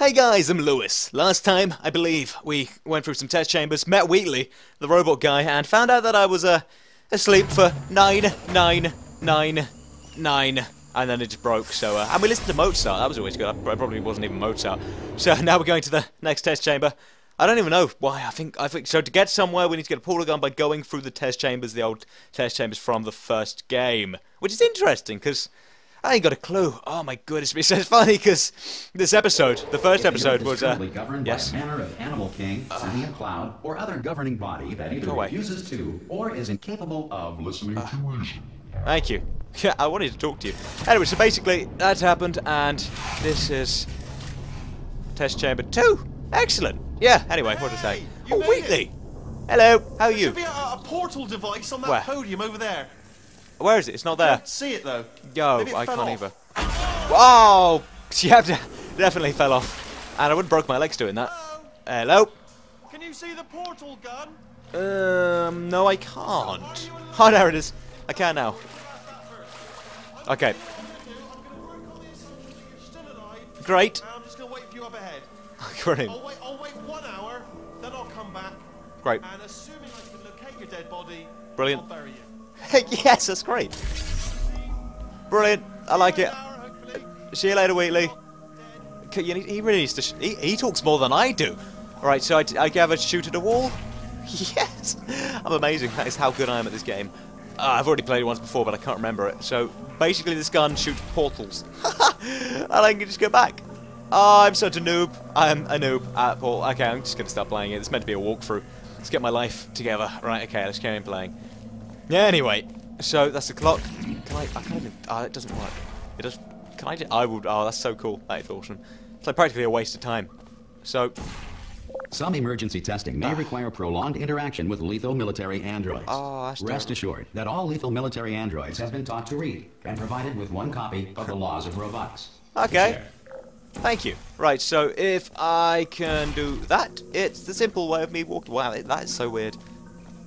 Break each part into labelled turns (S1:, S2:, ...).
S1: Hey guys, I'm Lewis. Last time, I believe, we went through some test chambers, met Wheatley, the robot guy, and found out that I was uh, asleep for nine, nine, nine, nine, and then it just broke. So, uh, and we listened to Mozart. That was always good. I probably wasn't even Mozart. So now we're going to the next test chamber. I don't even know why. I think I think so. To get somewhere, we need to get a portal gun by going through the test chambers, the old test chambers from the first game, which is interesting because. I ain't got a clue. Oh my goodness, it's so funny because this episode, the first episode was uh,
S2: governed
S1: yes.
S2: by a manner of animal king, sentient cloud, or other governing body that either
S1: Go away.
S2: refuses to or is incapable of listening to reason.
S1: Thank you. Yeah, I wanted to talk to you. Anyway, so basically that's happened, and this is test chamber two. Excellent. Yeah. Anyway, what did I say?
S3: Hey, you
S1: Oh,
S3: made
S1: Wheatley. Hello. How are
S3: There
S1: you?
S3: should be a, a portal device on that
S1: Where?
S3: podium over there.
S1: Where is it? It's not there.
S3: Can't see it though.
S1: Yo,
S3: it
S1: I can't
S3: off.
S1: either. Oh, yeah, de- definitely fell off, and I would have broke my legs doing that.
S3: Hello?
S1: Hello.
S3: Can you see the portal gun?
S1: Um, no, I can't. Oh, there it is. I can now. Okay,
S3: You're still alive.
S1: great.
S3: I'm just gonna wait for you up ahead.
S1: Brilliant.
S3: I'll wait. I'll wait one hour. Then I'll come back.
S1: Great.
S3: And assuming I can locate your dead body,
S1: Brilliant.
S3: I'll bury you.
S1: yes, that's great. Brilliant. I like it. See you later, Wheatley. He really needs to. He, he talks more than I do. All right, so I, I gather shoot at a wall. Yes, I'm amazing. That is how good I am at this game. Uh, I've already played it once before, but I can't remember it. So basically, this gun shoots portals, and I can just go back. Oh, I'm such a noob. I'm a noob at Paul. Okay, I'm just gonna stop playing it. It's meant to be a walkthrough. Let's get my life together. Right. Okay. Let's carry on playing. Yeah. Anyway, so that's the clock. Can I? I can't even. Ah, oh, it doesn't work. It does. Can I? Just, I would. Oh, that's so cool. That is awesome. It's like practically a waste of time. So,
S2: Some emergency testing may ah. require prolonged interaction with lethal military androids.
S1: Oh, that's
S2: Rest
S1: terrible.
S2: assured that all lethal military androids have been taught to read and provided with one copy of the laws of robotics.
S1: Okay. Thank you. Right. So if I can do that, it's the simple way of me walking. Wow, that is so weird.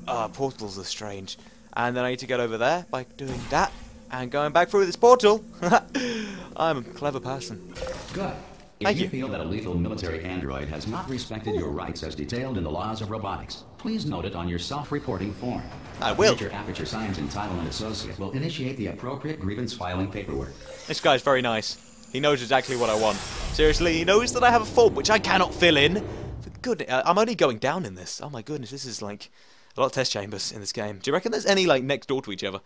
S1: Ah, portals are strange. And then I need to get over there by doing that and going back through this portal. I'm a clever person.
S2: Good. If
S1: Thank
S2: you
S1: you.
S2: feel that a lethal military android has not respected your rights as detailed in the laws of robotics, please note it on your self-reporting form.
S1: I will.
S2: Major Aperture Science Entitlement Associate will initiate the appropriate grievance filing paperwork.
S1: This guy's very nice. He knows exactly what I want. Seriously, he knows that I have a form which I cannot fill in. For goodness, uh, I'm only going down in this. Oh my goodness, this is like a lot of test chambers in this game. Do you reckon there's any like next door to each other?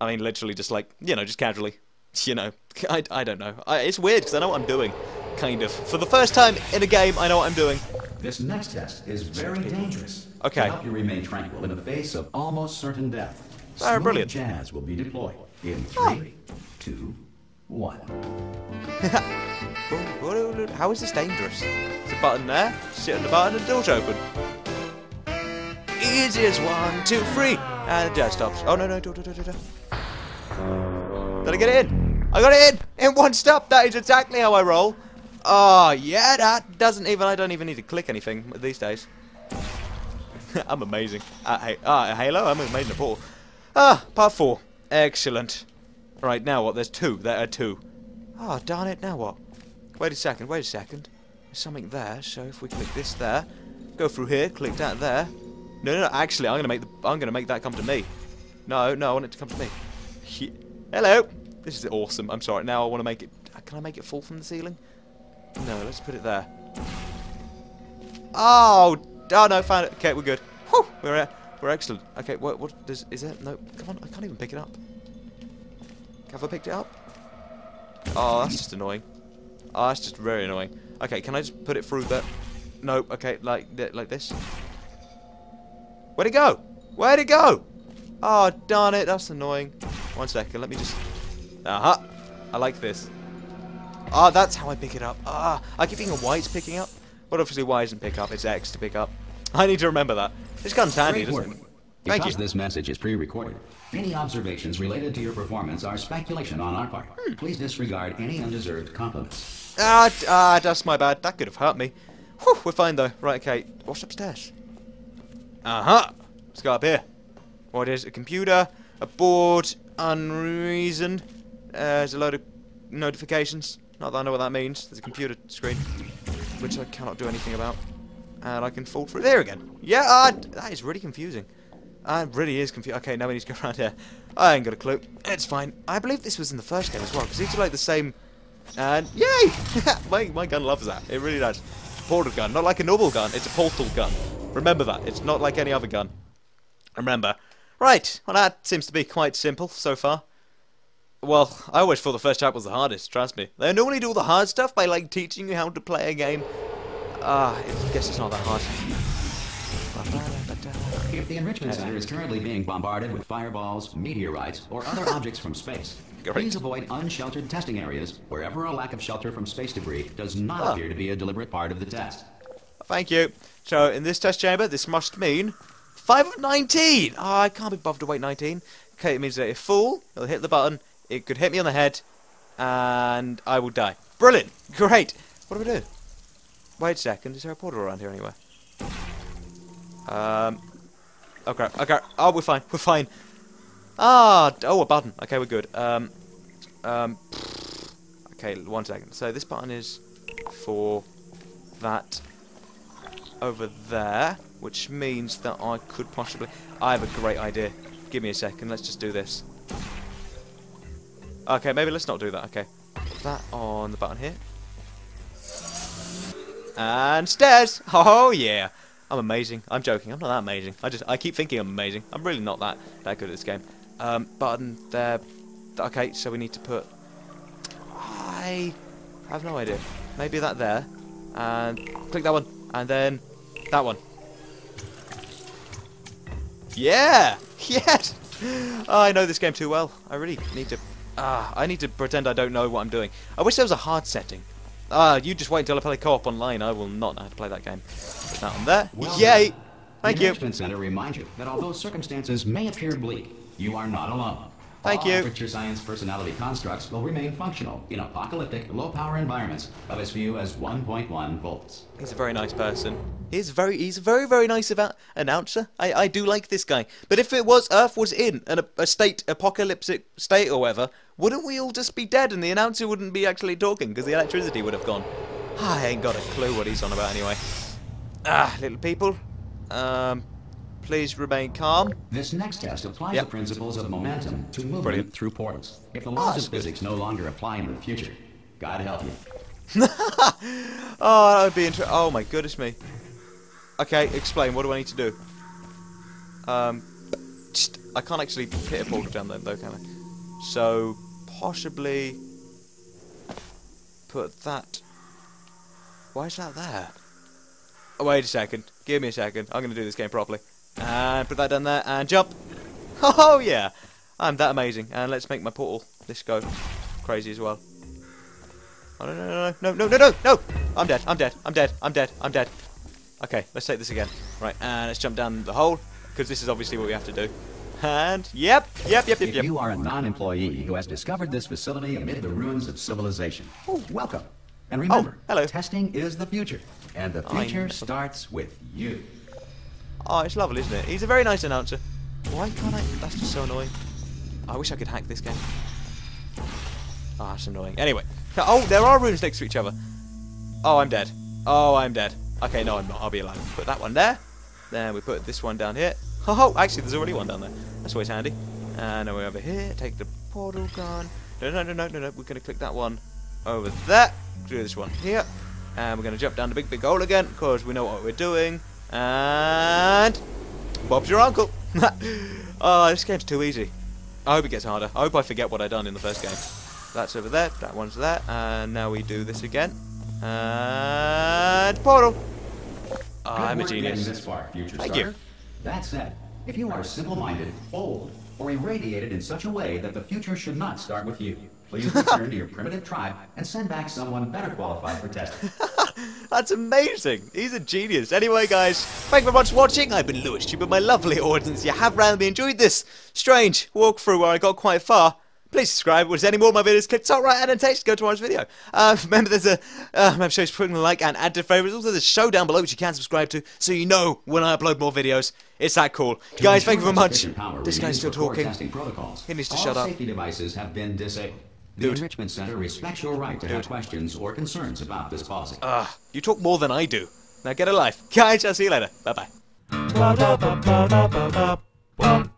S1: I mean, literally just like you know, just casually. You know, I, I don't know. I, it's weird because I know what I'm doing, kind of. For the first time in a game, I know what I'm doing.
S2: This next test is very dangerous.
S1: Okay.
S2: To help you remain tranquil in the face of almost certain death.
S1: Ah,
S2: Smooth
S1: brilliant.
S2: jazz will be deployed in
S1: Oh.
S2: three, two, one.
S1: How is this dangerous? There's a button there. Sit on the button and the door's open. Easiest one, two, three. And the jazz stops. Oh, no, no, door, door, door, door. Did I get it in? I got it in! In one stop! That is exactly how I roll. Oh, yeah, that doesn't even... I don't even need to click anything these days. I'm amazing. Uh, hey, ah, Halo, I'm amazing at Portal. Ah, part four. Excellent. Right, now what? There's two. There are two. Oh, darn it, now what? Wait a second, wait a second. There's something there, so if we click this there, go through here, click that there. No, no, no, actually, I'm gonna make the, I'm gonna make that come to me. No, no, I want it to come to me. He- Hello. This is awesome. I'm sorry. Now I want to make it. Can I make it fall from the ceiling? No, let's put it there. Oh, oh no, found it. Okay, we're good. Whew, we're we're excellent. Okay, what what does is it? No, come on, I can't even pick it up. Have I picked it up? Oh, that's just annoying. Oh, that's just very annoying. Okay, can I just put it through that? No, okay, like like this. Where'd it go? Where'd it go? Oh, darn it, that's annoying. One second, let me just... Aha! I like this. Ah, that's how I pick it up. Ah, I keep thinking Y is picking up. But obviously Y isn't pick up, it's X to pick up. I need to remember that. This gun's handy,
S2: Great
S1: doesn't
S2: work.
S1: it? Thank
S2: Because
S1: you.
S2: this message is pre-recorded, any observations related to your performance are speculation on our part.
S1: Hmm.
S2: Please disregard any undeserved compliments.
S1: Ah, ah, that's my bad. That could have hurt me. Whew, we're fine though. Right, okay. What's upstairs? Uh-huh. Let's go up here. What is it? a computer? A board? Unreason? Uh, there's a load of notifications. Not that I know what that means. There's a computer screen. which I cannot do anything about. And I can fall through there again. Yeah, uh, that is really confusing. Uh, it really is confusing. Okay, now we need to go around here. I ain't got a clue. It's fine. I believe this was in the first game as well, because these are like the same... And, yay! my, my gun loves that. It really does. Portal gun. Not like a normal gun, it's a portal gun. Remember that. It's not like any other gun. Remember. Right, well that seems to be quite simple so far. Well, I always thought the first chapter was the hardest, trust me. They normally do all the hard stuff by like teaching you how to play a game. Ah, I guess it's not that hard.
S2: If the Enrichment Center is currently being bombarded with fireballs, meteorites, or other objects from space, please avoid unsheltered testing areas wherever a lack of shelter from space debris does not
S1: Ah.
S2: appear to be a deliberate part of the test.
S1: Thank you. So, in this test chamber, this must mean 5 of 19! Oh, I can't be bothered to wait 19. Okay, it means that if full, it'll hit the button, it could hit me on the head, and I will die. Brilliant! Great! What do we do? Wait a second, is there a portal around here anywhere? Um. Crap, okay. Oh, we're fine, we're fine. Ah, oh, a button. Okay, we're good. Um. Um. Okay, one second. So this button is for that over there, which means that I could possibly... I have a great idea. Give me a second, let's just do this. Okay, maybe let's not do that, okay. Put that on the button here. And stairs! Oh yeah! I'm amazing. I'm joking, I'm not that amazing. I just, I keep thinking I'm amazing. I'm really not that, that good at this game. Um, button there. Okay, so we need to put... I have no idea. Maybe that there. And click that one. And then that one. Yeah! Yes! Oh, I know this game too well. I really need to... Ah, I need to pretend I don't know what I'm doing. I wish there was a hard setting. Ah, you just wait until I play co-op online. I will not know how to play that game. Put that on there.
S2: Well
S1: Yay! Thank
S2: the
S1: you.
S2: Center reminds you that although circumstances may appear bleak, you are not alone.
S1: Thank
S2: All
S1: you.
S2: Aperture Science personality constructs will remain functional in apocalyptic, low-power environments of as few as 1.1 volts.
S1: He's a very nice person. He's very, he's a very, very nice about announcer. I, I do like this guy. But if it was Earth was in an, a state, apocalyptic state or whatever, wouldn't we all just be dead and the announcer wouldn't be actually talking because the electricity would have gone? I ain't got a clue what he's on about anyway. Ah, little people, um, please remain calm.
S2: This next test applies
S1: Yep.
S2: the principles of momentum to movement
S1: Brilliant.
S2: through portals. If the
S1: Ah,
S2: laws
S1: that's
S2: of physics no longer apply in the future, God help you.
S1: Oh, that would be interesting. Oh my goodness me. Okay, explain. What do I need to do? Um, just, I can't actually hit a portal down there though, can I? So possibly put that. Why is that there? Oh, wait a second. Give me a second. I'm going to do this game properly. And put that down there and jump. Oh yeah, I'm that amazing. And let's make my portal this go crazy as well. Oh, no, no, no, no, no, no, no, no! I'm dead, I'm dead, I'm dead, I'm dead, I'm dead. Okay, let's take this again. Right, and let's jump down the hole, because this is obviously what we have to do. And, yep, yep, yep, yep, yep.
S2: If you are a non-employee who has discovered this facility amid the ruins of civilization, oh, welcome. And oh, remember,
S1: hello.
S2: testing is the future, and the future starts with you.
S1: Oh, it's lovely, isn't it? He's a very nice announcer. Why can't I? That's just so annoying. I wish I could hack this game. Ah, that's annoying. Anyway. Oh, there are runes next to each other. Oh, I'm dead. Oh, I'm dead. Okay, no, I'm not. I'll be alive. Put that one there. Then we put this one down here. Oh, ho! actually, there's already one down there. That's always handy. And then we're over here. Take the portal gun. No, no, no, no, no, no. We're going to click that one over there. Do this one here. And we're going to jump down the big, big hole again because we know what we're doing. And Bob's your uncle. oh, this game's too easy. I hope it gets harder. I hope I forget what I done in the first game. That's over there. That one's there. And now we do this again. And portal. Oh, I'm a genius.
S2: This far, future
S1: Thank
S2: starter.
S1: you.
S2: That said, if you are simple-minded, old, or irradiated in such a way that the future should not start with you, please return to your primitive tribe and send back someone better qualified for testing.
S1: That's amazing. He's a genius. Anyway, guys, thank you very much for watching. I've been Lewis Tube, my lovely audience. You have randomly enjoyed this strange walkthrough where I got quite far. Please subscribe. There's any more of my videos, click top right and text to go to tomorrow's video. Uh, remember, there's a uh, remember, show putting a like and add to favorites. Also, there's a show down below which you can subscribe to, so you know when I upload more videos. It's that cool,
S2: To
S1: guys. Thank you very much. This guy's still talking. He needs to
S2: all
S1: shut up.
S2: safety devices have been disabled. The Enrichment Center respects your right to have questions or concerns about this policy.
S1: Ah, you talk more than I do. Now get a life. Guys, I'll see you later. Bye bye.
S4: Ba-da-ba-ba-da-ba-ba.